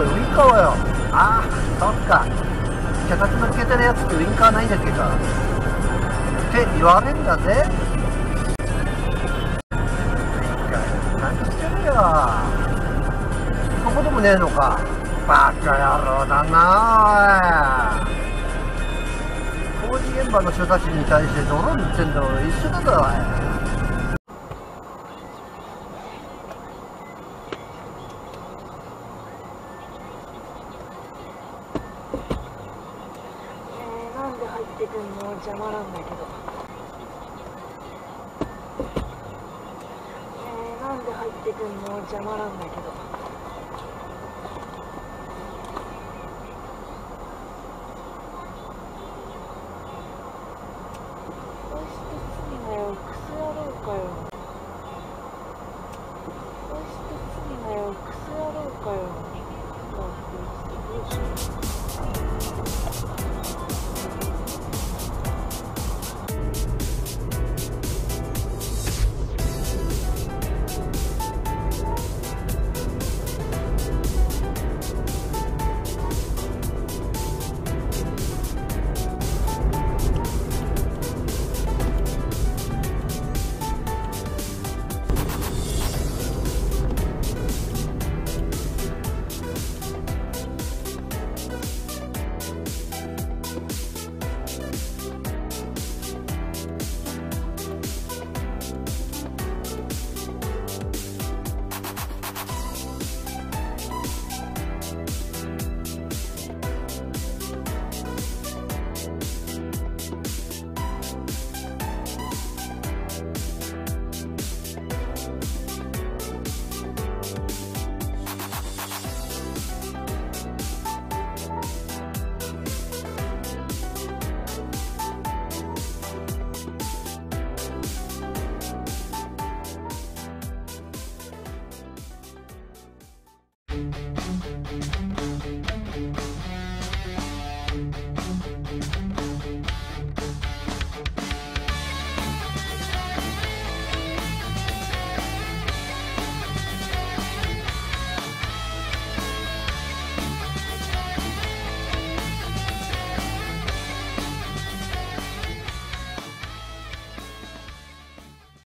ろうよ。ああそっか。脚立乗っけてるやつってウインカーないんだっけか。って言われんだぜ。ウインカー何してるよ。ここでもねえのか。バカ野郎だなおい。工事現場の人たちに対して泥塗ってんだろ。一緒だぞおいえー、なんで入ってくんの邪魔なんだけど。えー、なんで入ってくんの邪魔なんだけど。